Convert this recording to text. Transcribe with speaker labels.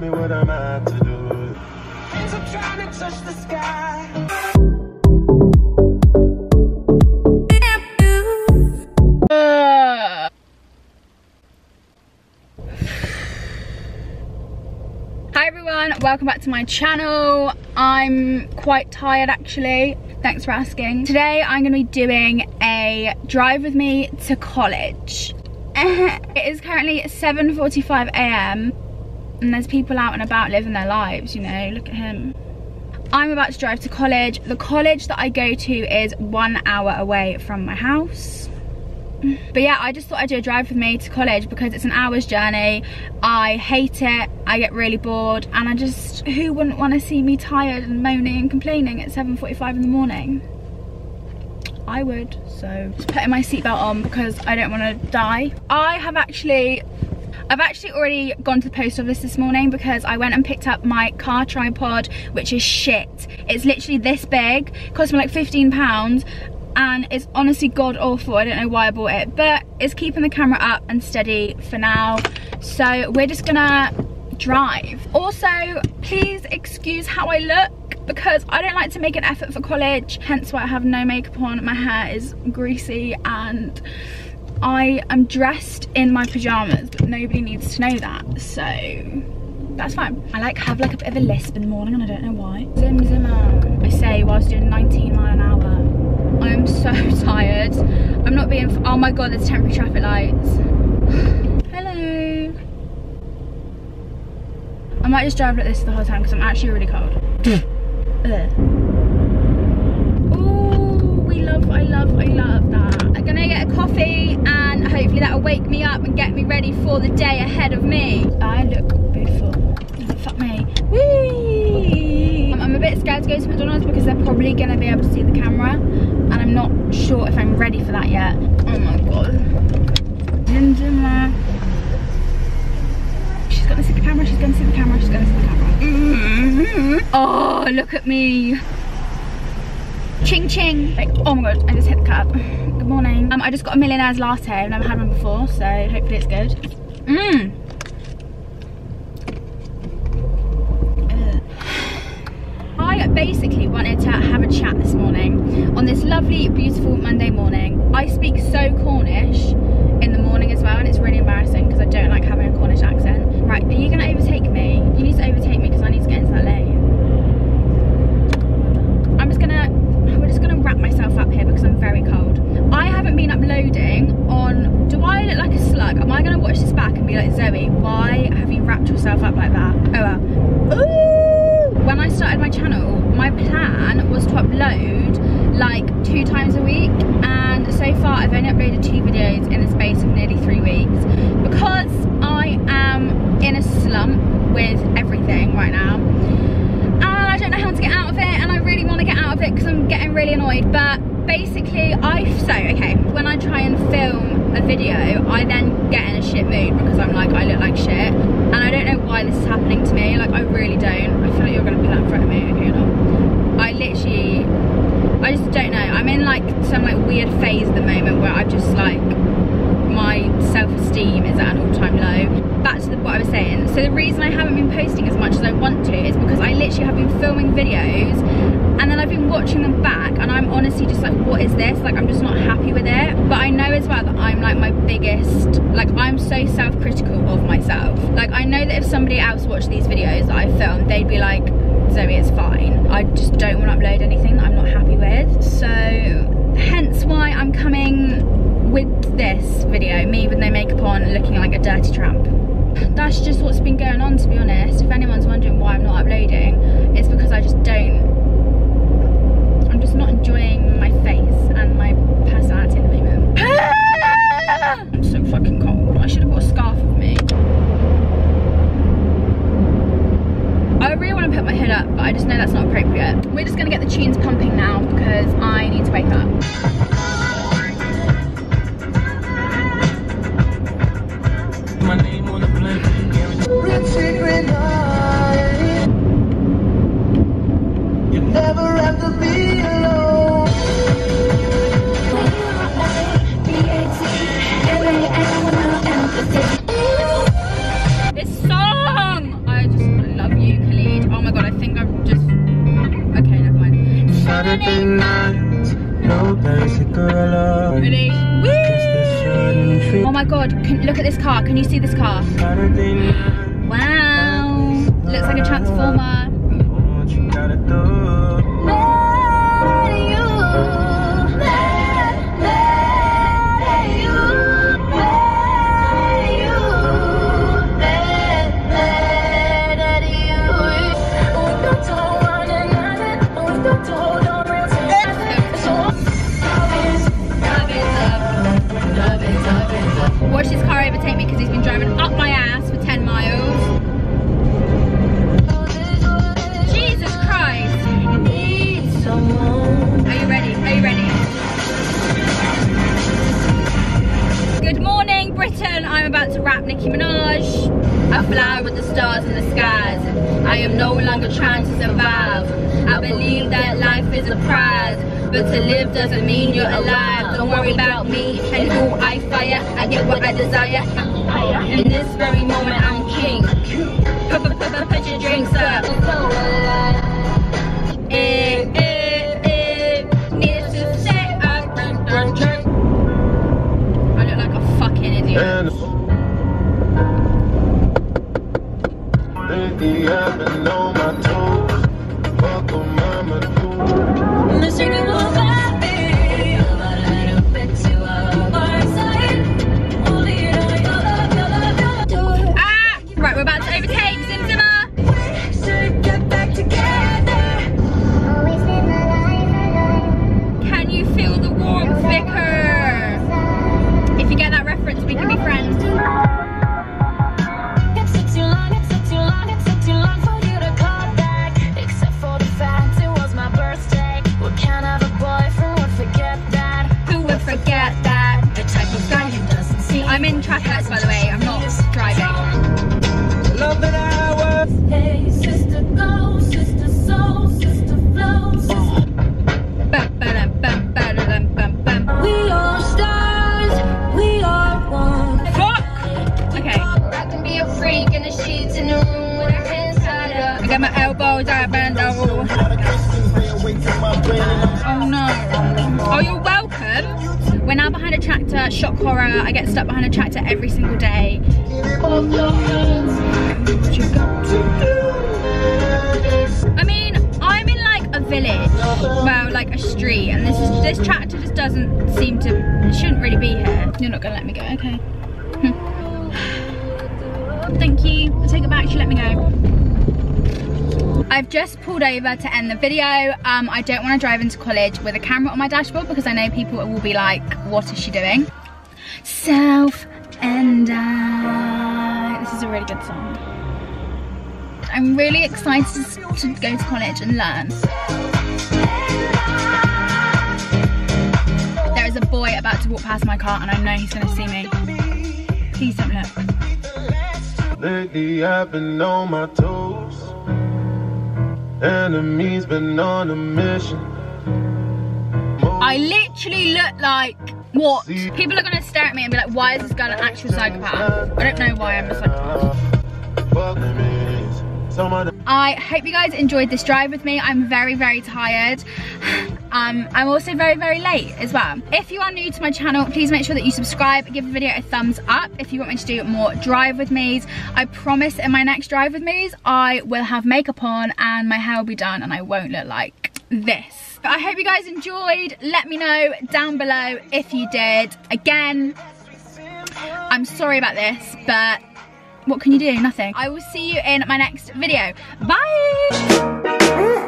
Speaker 1: me what I'm at to do.
Speaker 2: As I'm trying to touch the sky.
Speaker 3: Hi everyone, welcome back to my channel. I'm quite tired actually, thanks for asking. Today I'm gonna be doing a drive with me to college. it is currently 7.45 a.m. and there's people out and about living their lives, you know, look at him. I'm about to drive to college. The college that I go to is one hour away from my house. But yeah, I just thought I'd do a drive with me to college because it's an hour's journey. I hate it, I get really bored, and I just, who wouldn't want to see me tired and moaning and complaining at 7.45 in the morning? I would, so just putting my seatbelt on because I don't want to die. I have actually I've actually already gone to the post office this morning because I went and picked up my car tripod, which is shit. It's literally this big, cost me like 15 pounds and it's honestly god awful. I don't know why I bought it, but it's keeping the camera up and steady for now. So we're just gonna drive. Also, please excuse how I look because I don't like to make an effort for college, hence why I have no makeup on. My hair is greasy and I am dressed in my pajamas, but nobody needs to know that, so that's fine. I like have like a bit of a lisp in the morning and I don't know why. Zim zimmer, um, I say whilst doing 19 mile an hour. I am so tired. I'm not being, oh my god, there's temporary traffic lights. Hello. I might just drive like this the whole time because I'm actually really cold. Oh, we love, I love, I love that. I'm gonna get a coffee and hopefully that'll wake me up and get me ready for the day ahead of me. I look beautiful. Fuck me. Whee! I'm a bit scared to go to McDonald's because they're probably gonna be able to see the camera and I'm not sure if I'm ready for that yet. Oh my god. Ginger She's gonna see the camera, she's gonna see the camera, she's gonna see the camera. Mm -hmm. Oh, look at me. Ching ching. Oh my god, I just hit the cup. Good morning. Um, I just got a millionaire's latte. I've never had one before, so hopefully it's good. Mmm. I basically wanted to have a chat this morning on this lovely, beautiful Monday morning. I speak so Cornish in the morning as well, and it's really embarrassing because I don't like having a Cornish accent. Right, are you going to overtake me? You need to overtake me because I need to get into that lane. I'm just going to we're just gonna wrap myself up here because I'm very cold. I haven't been uploading on, do I look like a slug? Am I gonna watch this back and be like, Zoe, why have you wrapped yourself up like that? Oh well. Ooh! When I started my channel, my plan was to upload like two times a week and so far I've only uploaded two videos in the space of nearly three weeks because I am in a slump with everything right now and I don't know how to get out of it and I really want to get out of it because I'm getting really annoyed but basically I so okay when I try and film a video I then get in a shit mood because I'm like I look like shit. And I don't know why this is happening to me. Like I really don't. I feel like you're gonna put that in front of me okay you're not. I literally I just don't know. I'm in like some like weird phase at the moment where I'm just like self-esteem is at an all-time low. Back to the, what I was saying. So the reason I haven't been posting as much as I want to is because I literally have been filming videos and then I've been watching them back and I'm honestly just like what is this? Like I'm just not happy with it. But I know as well that I'm like my biggest like I'm so self-critical of myself. Like I know that if somebody else watched these videos that I filmed they'd be like Zoe it's fine. I just don't want to upload anything that I'm not happy with. So hence why I'm coming with this video me with no makeup on looking like a dirty tramp. That's just what's been going on to be honest. If anyone's wondering why I'm not uploading it's because I just don't I'm just not enjoying my face and my personality at the moment. I'm so fucking cold. I should have got a scarf with me. I really want to put my head up but I just know that's not appropriate. We're just gonna get the tunes pumping now because I need to wake up
Speaker 1: Saturday nights, no basic gorilla.
Speaker 3: Ready?
Speaker 1: Kiss the shiny tree.
Speaker 3: Oh my god, can, look at this car. Can you see this car?
Speaker 1: Night,
Speaker 3: Wow. Looks like a transformer. About to rap Nicki Minaj. I fly with the stars in the skies. I am no longer trying to survive. I believe that life is a prize. But to live doesn't mean you're alive. Don't worry about me and who I fire. I get what I desire. In this very moment, I'm king. I'm in traffic, by the way. I'm not driving.
Speaker 1: Love that I was.
Speaker 3: Bum, ba-dum, bum, ba-da-dum, bum, bum. Fuck! Okay. I can be a freak in the sheets in the room with her hands tied up. I got my elbows up and over. Oh no. Oh, you're welcome. We're now behind a tractor, shock horror. I get stuck behind a tractor every single day. I mean, I'm in like a village, well, like a street, and this is this tractor just doesn't seem to, it shouldn't really be here. You're not gonna let me go, okay. Thank you. I'll take it back, she let me go. I've just pulled over to end the video. Um, I don't want to drive into college with a camera on my dashboard because I know people will be like, what is she doing? Self and I. This is a really good song. I'm really excited to, go to college and learn. There is a boy about to walk past my car and I know he's going to see me. Please don't look.
Speaker 1: Lately I've been on my toes. Enemies been on a mission.
Speaker 3: I literally look like what? People are gonna stare at me and be like, why is this girl an actual psychopath? I don't know why I'm a psychopath. I hope you guys enjoyed this drive with me. I'm very, very tired. Um, I'm also very, very late as well. If you are new to my channel, please make sure that you subscribe, give the video a thumbs up if you want me to do more drive with me's. I promise in my next drive with me's, I will have makeup on and my hair will be done and I won't look like this. But I hope you guys enjoyed. Let me know down below if you did. Again, I'm sorry about this, but what can you do? Nothing. I will see you in my next video. Bye! Mm.